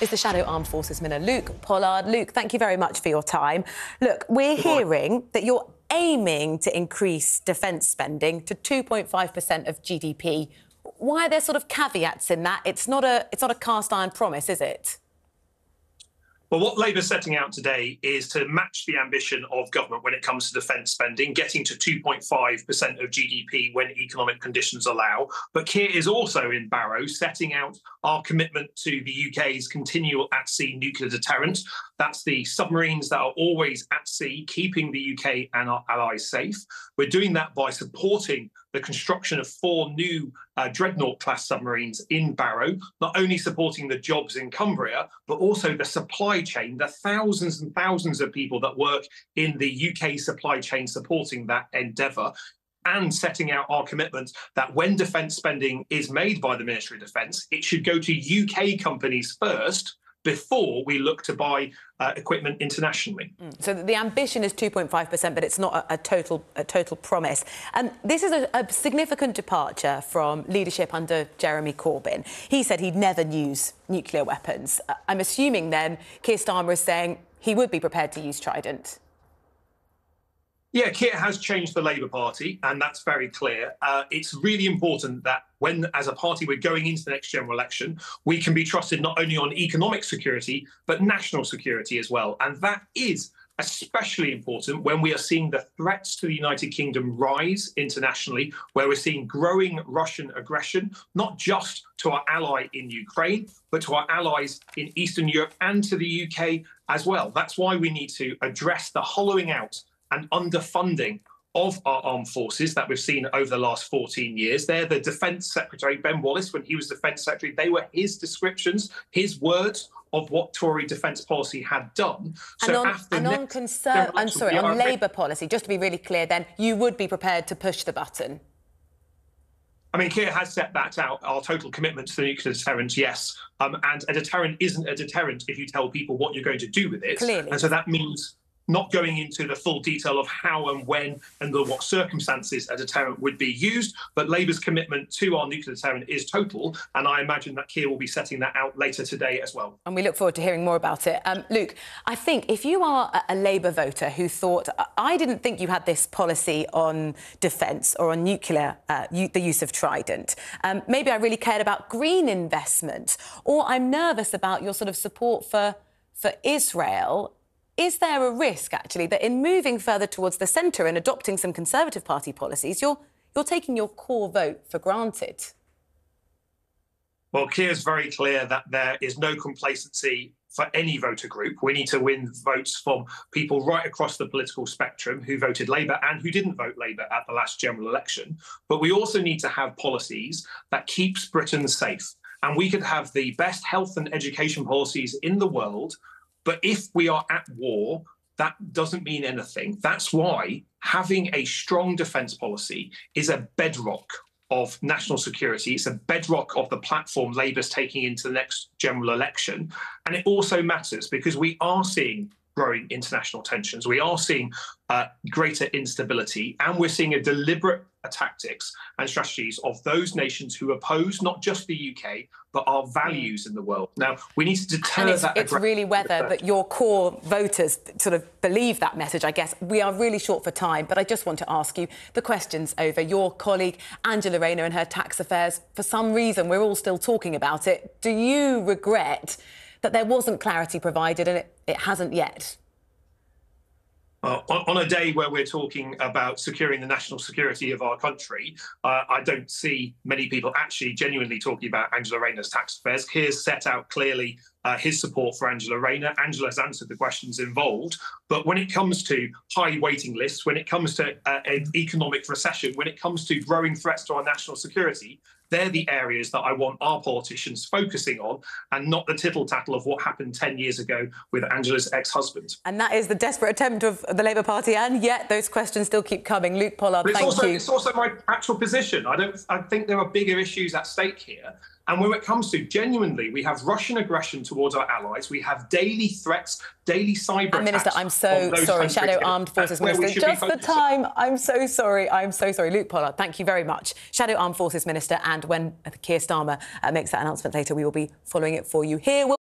is the Shadow Armed Forces Minister, Luke Pollard. Luke, thank you very much for your time. Look, we're hearing that you're aiming to increase defence spending to 2.5% of GDP. Why are there sort of caveats in that? It's not a it's not a cast iron promise, is it? Well, what Labour's setting out today is to match the ambition of government when it comes to defence spending, getting to 2.5% of GDP when economic conditions allow. But Keir is also in Barrow setting out our commitment to the UK's continual at sea nuclear deterrent. That's the submarines that are always at sea, keeping the UK and our allies safe. We're doing that by supporting the construction of four new uh, dreadnought class submarines in Barrow, not only supporting the jobs in Cumbria, but also the supply chain, the thousands and thousands of people that work in the UK supply chain supporting that endeavour. And setting out our commitment that when defence spending is made by the Ministry of Defence, it should go to UK companies first before we look to buy uh, equipment internationally. Mm. So the ambition is 2.5%, but it's not a, a, total a total promise. And this is a, a, significant departure from leadership under Jeremy Corbyn. He said he'd never use nuclear weapons. Uh, I'm assuming then Keir Starmer is saying he would be prepared to use Trident. Yeah, Keir has changed the Labour Party, and that's very clear. Uh, it's really important that when, as a party, we're going into the next general election, we can be trusted not only on economic security, but national security as well. And that is especially important when we are seeing the threats to the United Kingdom rise internationally, where we're seeing growing Russian aggression, not just to our ally in Ukraine, but to our allies in Eastern Europe and to the UK as well. That's why we need to address the hollowing out and underfunding of our armed forces that we've seen over the last 14 years. They're the Defence Secretary, Ben Wallace, when he was Defence Secretary, they were his descriptions, his words of what Tory defence policy had done. So and on, and on concern, I'm sorry, on Labour policy, just to be really clear, then you would be prepared to push the button. I mean, Keir has set that out, our total commitment to the nuclear deterrent, yes. Um, and a deterrent isn't a deterrent if you tell people what you're going to do with it. Clearly. And so that means not going into the full detail of how and when and under what circumstances a deterrent would be used. But Labour's commitment to our nuclear deterrent is total, and I imagine that Keir will be setting that out later today as well. And we look forward to hearing more about it. Um, Luke, I think if you are a Labour voter who thought, I didn't think you had this policy on defence or on nuclear, uh, the use of Trident, um, maybe I really cared about green investment, or I'm nervous about your sort of support for for Israel is there a risk, actually, that in moving further towards the centre and adopting some Conservative Party policies, you're, you're taking your core vote for granted? Well, Keir's very clear that there is no complacency for any voter group. We need to win votes from people right across the political spectrum who voted Labour and who didn't vote Labour at the last general election. But we also need to have policies that keeps Britain safe. And we could have the best health and education policies in the world, but if we are at war, that doesn't mean anything. That's why having a strong defense policy is a bedrock of national security. It's a bedrock of the platform Labour's taking into the next general election. And it also matters because we are seeing growing international tensions. We are seeing uh, greater instability, and we're seeing a deliberate tactics and strategies of those nations who oppose not just the UK but our values in the world. Now we need to deter and it's, that. It's really whether that your core voters sort of believe that message. I guess we are really short for time, but I just want to ask you the questions over your colleague Angela Rayner and her tax affairs. For some reason, we're all still talking about it. Do you regret? That there wasn't clarity provided and it, it hasn't yet? Uh, on, on, a day where we're talking about securing the national security of our country, uh, I don't see many people actually genuinely talking about Angela Rayner's tax affairs. Keir's set out clearly uh, his support for Angela Rayner. Angela has answered the questions involved. But when it comes to high waiting lists, when it comes to uh, an economic recession, when it comes to growing threats to our national security, they're the areas that I want our politicians focusing on and not the tittle tattle of what happened 10 years ago with Angela's ex husband. And that is the desperate attempt of the Labour Party, and yet those questions still keep coming. Luke Pollard, thank also, you. It's also my actual position. I don't. I think there are bigger issues at stake here. And when it comes to genuinely, we have Russian aggression towards our allies. We have daily threats, daily cyber and Minister, I'm so sorry. Shadow Armed Forces Minister. Just the time. I'm so sorry. I'm so sorry. Luke Pollard, thank you very much. Shadow Armed Forces Minister. And when Keir Starmer uh, makes that announcement later, we will be following it for you here. We'll